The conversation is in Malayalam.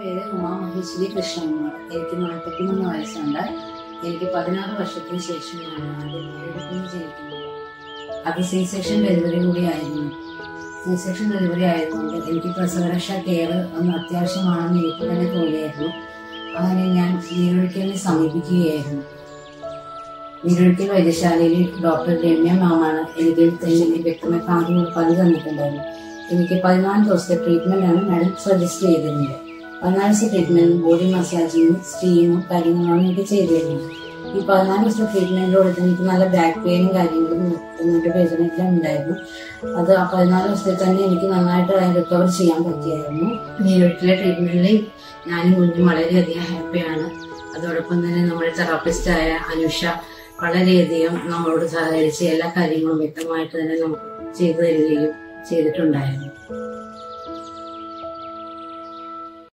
പേര് ഉമാ മഹേശ്വരി കൃഷ്ണകുമാർ. എനിക്ക് നാൽപ്പത്തിമൂന്ന് വയസ്സുണ്ട്. എനിക്ക് പതിനാറ് വർഷത്തിന് ജനിക്കുന്നത് അത് സി സെക്ഷൻ ഡെലിവറി കൂടി ആയിരുന്നു. സി സെക്ഷൻ ഡെലിവറി ആയതുകൊണ്ട് എനിക്ക് പ്രസവരക്ഷ കെയർ ഒന്ന് അത്യാവശ്യമാണെന്ന് എനിക്ക് തന്നെ തോന്നിയായിരുന്നു അങ്ങനെ ഞാൻ നീരൊഴിക്കലിനെ സമീപിക്കുകയായിരുന്നു. നീരൊഴിക്കൽ വൈദ്യശാലയിൽ ഡോക്ടർ രമ്യ മാമാണ് എനിക്ക് എനിക്ക് വ്യക്തമായി കാര്യം പതി തന്നിട്ടുണ്ടായിരുന്നു എനിക്ക് പതിനാല് ദിവസത്തെ ട്രീറ്റ്മെന്റ് ആണ് മാഡം സജസ്റ്റ് ചെയ്തിരുന്നത്. പതിനാല് ട്രീറ്റ്മെന്റ് ബോഡി മസാജിങ് സ്റ്റീമും കാര്യങ്ങളാണ് എനിക്ക് ചെയ്തിരുന്നത് ഈ പതിനാല് ദിവസത്തെ ട്രീറ്റ്മെന്റിലൂടെ തന്നെ എനിക്ക് നല്ല ബാക്ക് പെയിനും കാര്യങ്ങളും എന്നിട്ട് വേദനയെല്ലാം ഉണ്ടായിരുന്നു. അത് ആ പതിനാല് ദിവസത്തിൽ തന്നെ എനിക്ക് നന്നായിട്ട് റിക്കവർ ചെയ്യാൻ പറ്റിയായിരുന്നു. നീരൊട്ടിലെ ട്രീറ്റ്മെന്റിൽ ഞാനും കുഞ്ഞും വളരെയധികം ഹാപ്പിയാണ് അതോടൊപ്പം തന്നെ നമ്മുടെ തെറാപ്പിസ്റ്റ് ആയ അനുഷ വളരെയധികം നമ്മളോട് സഹകരിച്ച് എല്ലാ കാര്യങ്ങളും വ്യക്തമായിട്ട് തന്നെ നമുക്ക് ചെയ്തു തരികയും ചെയ്തിട്ടുണ്ടായിരുന്നു.